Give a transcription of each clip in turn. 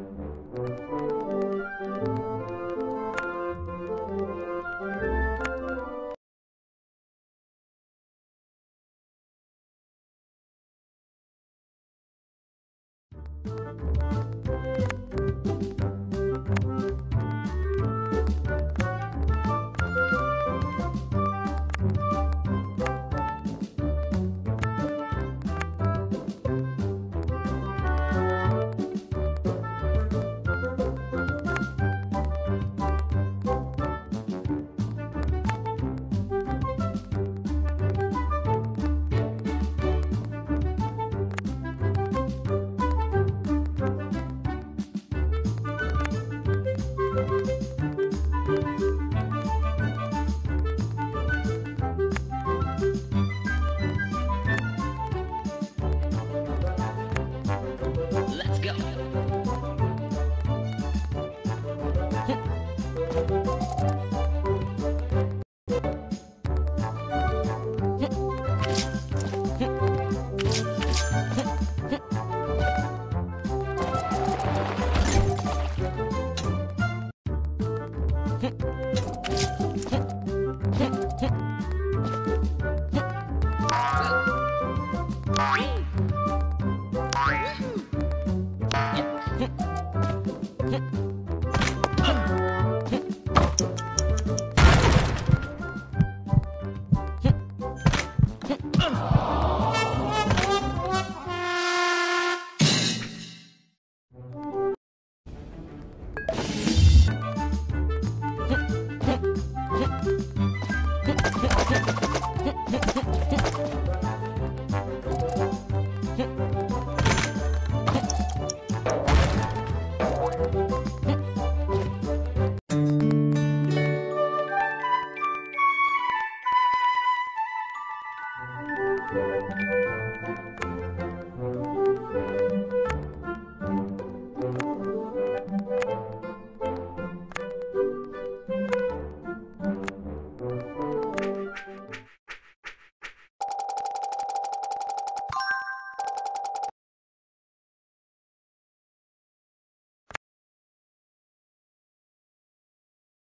うん。Yeah.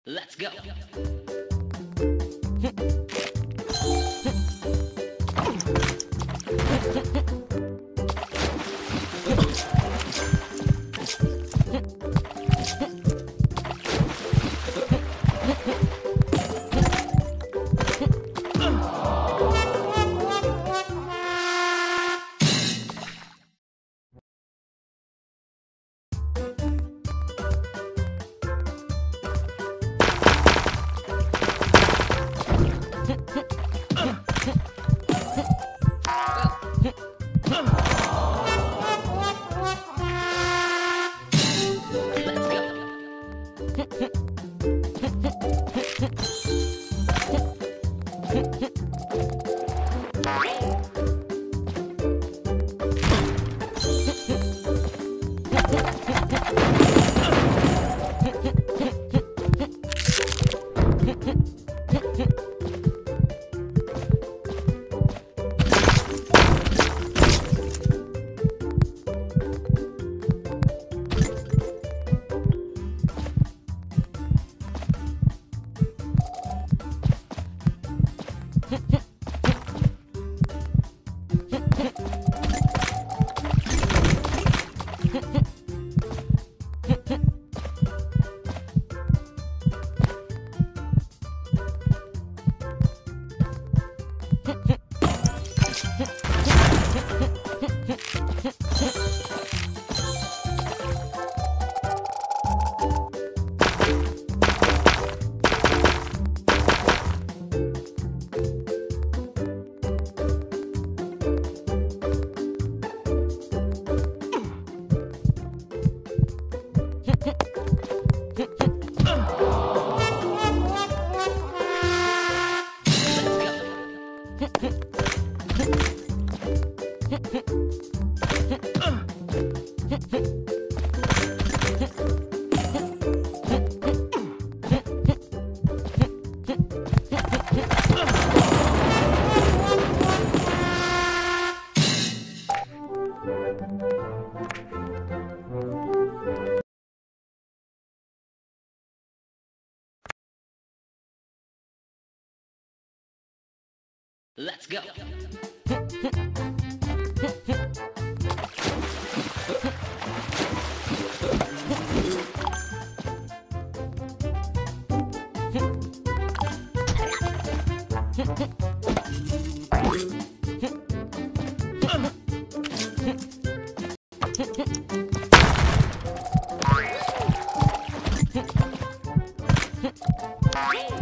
Let's go. Let's go. Hey!